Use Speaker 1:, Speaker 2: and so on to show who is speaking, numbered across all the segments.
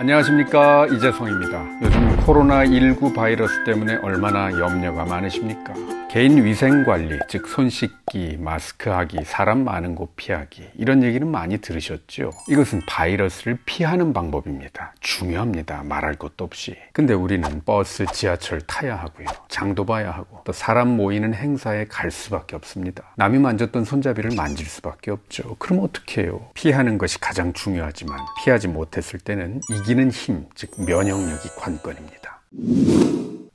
Speaker 1: 안녕하십니까 이재성입니다. 요즘 코로나19 바이러스 때문에 얼마나 염려가 많으십니까? 개인 위생 관리, 즉 손 씻기, 마스크 하기, 사람 많은 곳 피하기 이런 얘기는 많이 들으셨죠? 이것은 바이러스를 피하는 방법입니다. 중요합니다. 말할 것도 없이. 근데 우리는 버스, 지하철 타야 하고요. 장도 봐야 하고 또 사람 모이는 행사에 갈 수밖에 없습니다. 남이 만졌던 손잡이를 만질 수밖에 없죠. 그럼 어떻게 해요? 피하는 것이 가장 중요하지만 피하지 못했을 때는 이기는 힘, 즉 면역력이 관건입니다.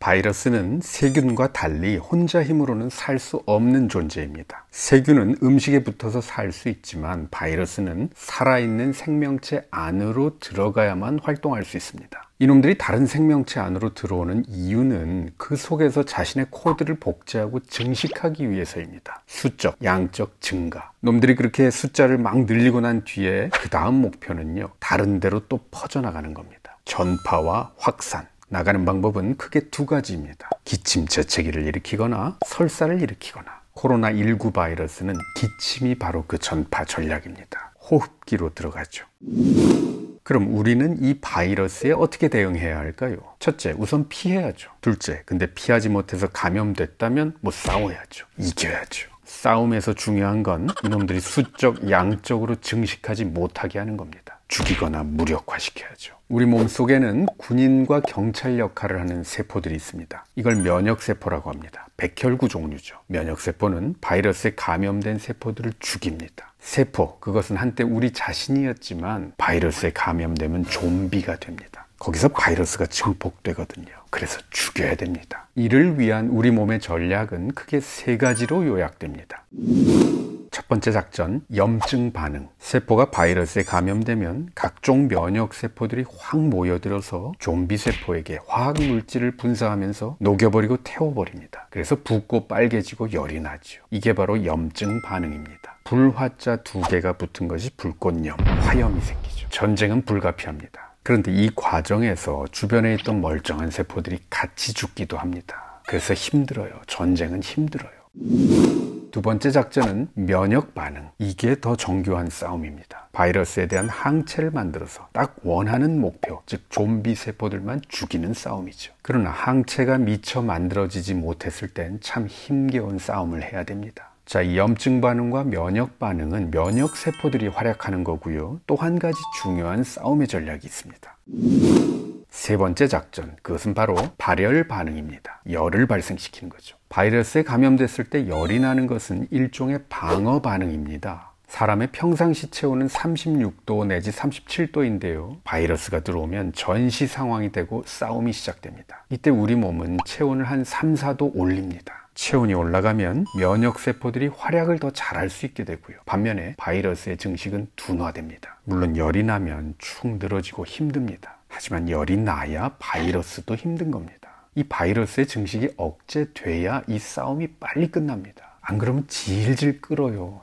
Speaker 1: 바이러스는 세균과 달리 혼자 힘으로는 살 수 없는 존재입니다. 세균은 음식에 붙어서 살 수 있지만 바이러스는 살아있는 생명체 안으로 들어가야만 활동할 수 있습니다. 이놈들이 다른 생명체 안으로 들어오는 이유는 그 속에서 자신의 코드를 복제하고 증식하기 위해서입니다. 수적, 양적 증가. 놈들이 그렇게 숫자를 막 늘리고 난 뒤에 그 다음 목표는요, 다른 데로 또 퍼져나가는 겁니다. 전파와 확산. 나가는 방법은 크게 두 가지입니다. 기침 재채기를 일으키거나 설사를 일으키거나 코로나19 바이러스는 기침이 바로 그 전파 전략입니다. 호흡기로 들어가죠. 그럼 우리는 이 바이러스에 어떻게 대응해야 할까요? 첫째, 우선 피해야죠. 둘째, 근데 피하지 못해서 감염됐다면 뭐 싸워야죠. 이겨야죠. 싸움에서 중요한 건 이놈들이 수적, 양적으로 증식하지 못하게 하는 겁니다. 죽이거나 무력화시켜야죠. 우리 몸 속에는 군인과 경찰 역할을 하는 세포들이 있습니다. 이걸 면역세포라고 합니다. 백혈구 종류죠. 면역세포는 바이러스에 감염된 세포들을 죽입니다. 세포, 그것은 한때 우리 자신이었지만 바이러스에 감염되면 좀비가 됩니다. 거기서 바이러스가 증폭되거든요. 그래서 죽여야 됩니다. 이를 위한 우리 몸의 전략은 크게 세 가지로 요약됩니다. 첫 번째 작전, 염증 반응. 세포가 바이러스에 감염되면 각종 면역 세포들이 확 모여들어서 좀비 세포에게 화학 물질을 분사하면서 녹여버리고 태워버립니다. 그래서 붓고 빨개지고 열이 나죠. 이게 바로 염증 반응입니다. 불화자 두 개가 붙은 것이 불꽃염, 화염이 생기죠. 전쟁은 불가피합니다. 그런데 이 과정에서 주변에 있던 멀쩡한 세포들이 같이 죽기도 합니다. 그래서 힘들어요. 전쟁은 힘들어요. 두 번째 작전은 면역 반응. 이게 더 정교한 싸움입니다. 바이러스에 대한 항체를 만들어서 딱 원하는 목표, 즉 좀비 세포들만 죽이는 싸움이죠. 그러나 항체가 미처 만들어지지 못했을 땐 참 힘겨운 싸움을 해야 됩니다. 자, 이 염증 반응과 면역 반응은 면역 세포들이 활약하는 거고요. 또 한 가지 중요한 싸움의 전략이 있습니다. 세 번째 작전, 그것은 바로 발열 반응입니다. 열을 발생시키는 거죠. 바이러스에 감염됐을 때 열이 나는 것은 일종의 방어 반응입니다. 사람의 평상시 체온은 36도 내지 37도인데요. 바이러스가 들어오면 전시 상황이 되고 싸움이 시작됩니다. 이때 우리 몸은 체온을 한 3, 4도 올립니다. 체온이 올라가면 면역 세포들이 활약을 더 잘할 수 있게 되고요. 반면에 바이러스의 증식은 둔화됩니다. 물론 열이 나면 축 늘어지고 힘듭니다. 하지만 열이 나야 바이러스도 힘든 겁니다. 이 바이러스의 증식이 억제돼야 이 싸움이 빨리 끝납니다. 안 그러면 질질 끌어요.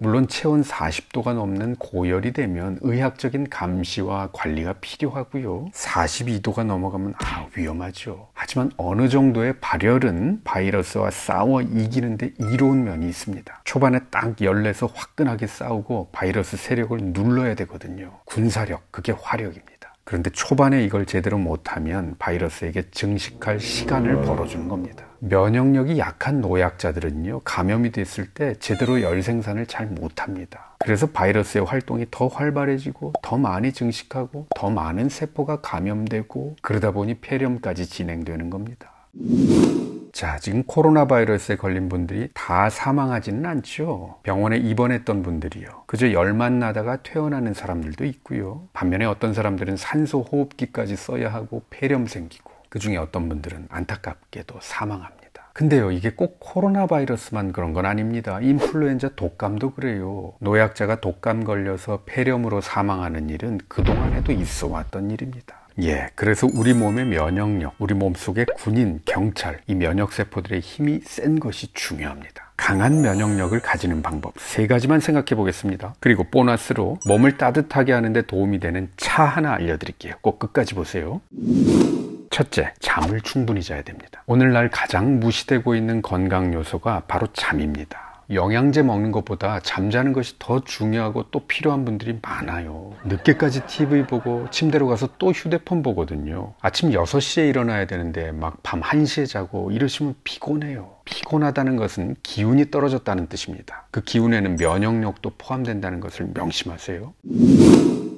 Speaker 1: 물론 체온 40도가 넘는 고열이 되면 의학적인 감시와 관리가 필요하고요. 42도가 넘어가면 아 위험하죠. 하지만 어느 정도의 발열은 바이러스와 싸워 이기는데 이로운 면이 있습니다. 초반에 딱 열내서 화끈하게 싸우고 바이러스 세력을 눌러야 되거든요. 군사력, 그게 화력입니다. 그런데 초반에 이걸 제대로 못하면 바이러스에게 증식할 시간을 벌어주는 겁니다. 면역력이 약한 노약자들은요, 감염이 됐을 때 제대로 열 생산을 잘 못합니다. 그래서 바이러스의 활동이 더 활발해지고 더 많이 증식하고 더 많은 세포가 감염되고 그러다 보니 폐렴까지 진행되는 겁니다. 자, 지금 코로나 바이러스에 걸린 분들이 다 사망하지는 않죠. 병원에 입원했던 분들이요. 그저 열만 나다가 퇴원하는 사람들도 있고요. 반면에 어떤 사람들은 산소 호흡기까지 써야 하고 폐렴 생기고 그 중에 어떤 분들은 안타깝게도 사망합니다. 근데요, 이게 꼭 코로나 바이러스만 그런 건 아닙니다. 인플루엔자 독감도 그래요. 노약자가 독감 걸려서 폐렴으로 사망하는 일은 그동안에도 있어 왔던 일입니다. 예, 그래서 우리 몸의 면역력, 우리 몸속의 군인, 경찰, 이 면역세포들의 힘이 센 것이 중요합니다. 강한 면역력을 가지는 방법 세 가지만 생각해 보겠습니다. 그리고 보너스로 몸을 따뜻하게 하는데 도움이 되는 차 하나 알려드릴게요. 꼭 끝까지 보세요. 첫째, 잠을 충분히 자야 됩니다. 오늘날 가장 무시되고 있는 건강 요소가 바로 잠입니다. 영양제 먹는 것보다 잠자는 것이 더 중요하고 또 필요한 분들이 많아요. 늦게까지 TV 보고 침대로 가서 또 휴대폰 보거든요. 아침 6시에 일어나야 되는데 막 밤 1시에 자고 이러시면 피곤해요. 피곤하다는 것은 기운이 떨어졌다는 뜻입니다. 그 기운에는 면역력도 포함된다는 것을 명심하세요.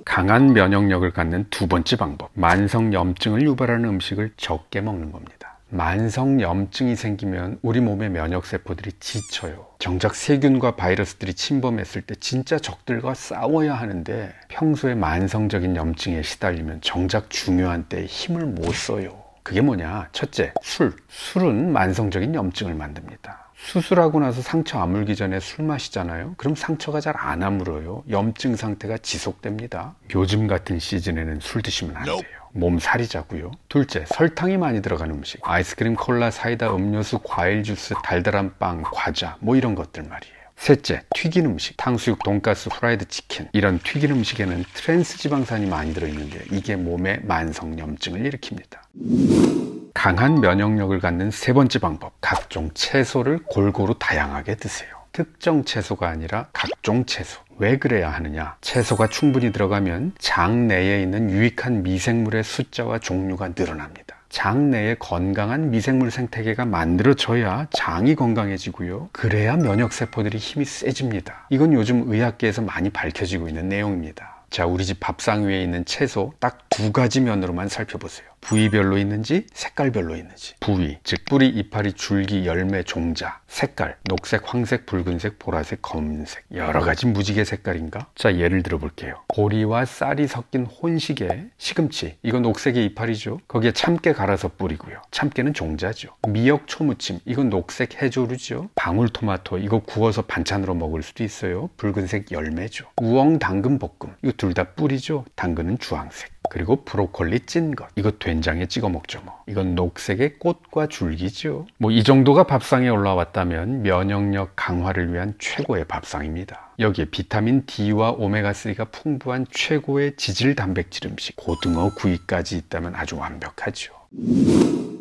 Speaker 1: 강한 면역력을 갖는 두 번째 방법. 만성 염증을 유발하는 음식을 적게 먹는 겁니다. 만성 염증이 생기면 우리 몸의 면역세포들이 지쳐요. 정작 세균과 바이러스들이 침범했을 때 진짜 적들과 싸워야 하는데 평소에 만성적인 염증에 시달리면 정작 중요한 때에 힘을 못 써요. 그게 뭐냐? 첫째, 술. 술은 만성적인 염증을 만듭니다. 수술하고 나서 상처 아물기 전에 술 마시잖아요. 그럼 상처가 잘 안 아물어요. 염증 상태가 지속됩니다. 요즘 같은 시즌에는 술 드시면 안 돼요. 몸 사리자고요. 둘째, 설탕이 많이 들어간 음식. 아이스크림, 콜라, 사이다, 음료수, 과일 주스, 달달한 빵, 과자, 뭐 이런 것들 말이에요. 셋째, 튀긴 음식. 탕수육, 돈가스, 프라이드 치킨. 이런 튀긴 음식에는 트랜스 지방산이 많이 들어있는데 이게 몸에 만성 염증을 일으킵니다. 강한 면역력을 갖는 세 번째 방법. 각종 채소를 골고루 다양하게 드세요. 특정 채소가 아니라 각종 채소. 왜 그래야 하느냐? 채소가 충분히 들어가면 장 내에 있는 유익한 미생물의 숫자와 종류가 늘어납니다. 장 내에 건강한 미생물 생태계가 만들어져야 장이 건강해지고요. 그래야 면역세포들이 힘이 세집니다. 이건 요즘 의학계에서 많이 밝혀지고 있는 내용입니다. 자, 우리 집 밥상 위에 있는 채소 딱 두 가지 면으로만 살펴보세요. 부위별로 있는지 색깔별로 있는지. 부위 즉 뿌리 이파리 줄기 열매 종자 색깔 녹색 황색 붉은색 보라색 검은색. 여러 가지 무지개 색깔인가? 자 예를 들어 볼게요. 보리와 쌀이 섞인 혼식에 시금치. 이건 녹색의 이파리죠. 거기에 참깨 갈아서 뿌리고요. 참깨는 종자죠. 미역 초무침. 이건 녹색 해조류죠. 방울토마토. 이거 구워서 반찬으로 먹을 수도 있어요. 붉은색 열매죠. 우엉 당근 볶음. 이거 둘 다 뿌리죠. 당근은 주황색 그리고 브로콜리 찐 것. 이거 된장에 찍어 먹죠, 뭐. 이건 녹색의 꽃과 줄기죠. 뭐 이 정도가 밥상에 올라왔다면 면역력 강화를 위한 최고의 밥상입니다. 여기에 비타민 D와 오메가3가 풍부한 최고의 지질 단백질 음식, 고등어 구이까지 있다면 아주 완벽하죠.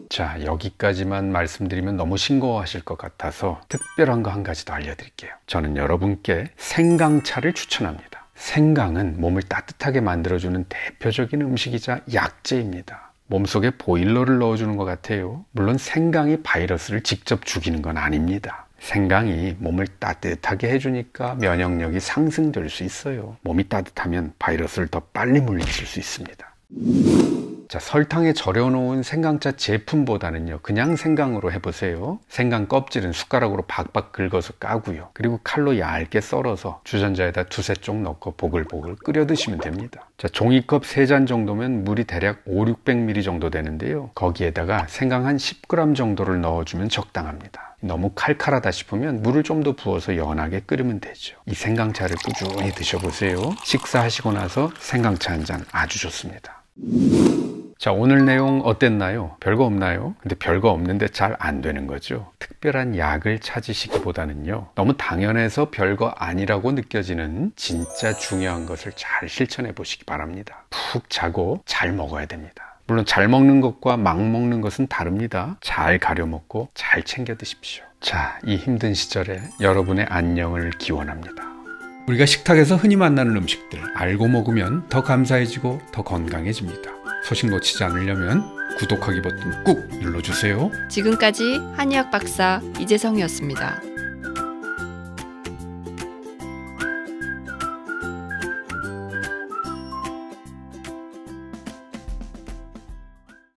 Speaker 1: 자, 여기까지만 말씀드리면 너무 싱거워하실 것 같아서 특별한 거 한 가지 더 알려드릴게요. 저는 여러분께 생강차를 추천합니다. 생강은 몸을 따뜻하게 만들어주는 대표적인 음식이자 약재입니다. 몸속에 보일러를 넣어주는 것 같아요. 물론 생강이 바이러스를 직접 죽이는 건 아닙니다. 생강이 몸을 따뜻하게 해주니까 면역력이 상승될 수 있어요. 몸이 따뜻하면 바이러스를 더 빨리 물리칠 수 있습니다. 자, 설탕에 절여놓은 생강차 제품보다는요, 그냥 생강으로 해보세요. 생강 껍질은 숟가락으로 박박 긁어서 까고요. 그리고 칼로 얇게 썰어서 주전자에다 두세 쪽 넣고 보글보글 끓여 드시면 됩니다. 자, 종이컵 3잔 정도면 물이 대략 5, 600ml 정도 되는데요. 거기에다가 생강 한 10g 정도를 넣어주면 적당합니다. 너무 칼칼하다 싶으면 물을 좀 더 부어서 연하게 끓이면 되죠. 이 생강차를 꾸준히 드셔보세요. 식사하시고 나서 생강차 한 잔 아주 좋습니다. 자, 오늘 내용 어땠나요? 별거 없나요? 근데 별거 없는데 잘 안 되는 거죠. 특별한 약을 찾으시기보다는요. 너무 당연해서 별거 아니라고 느껴지는 진짜 중요한 것을 잘 실천해 보시기 바랍니다. 푹 자고 잘 먹어야 됩니다. 물론 잘 먹는 것과 막 먹는 것은 다릅니다. 잘 가려 먹고 잘 챙겨 드십시오. 자, 이 힘든 시절에 여러분의 안녕을 기원합니다. 우리가 식탁에서 흔히 만나는 음식들 알고 먹으면 더 감사해지고 더 건강해집니다. 소식 놓치지 않으려면 구독하기 버튼 꾹 눌러주세요.
Speaker 2: 지금까지 한의학 박사 이재성이었습니다.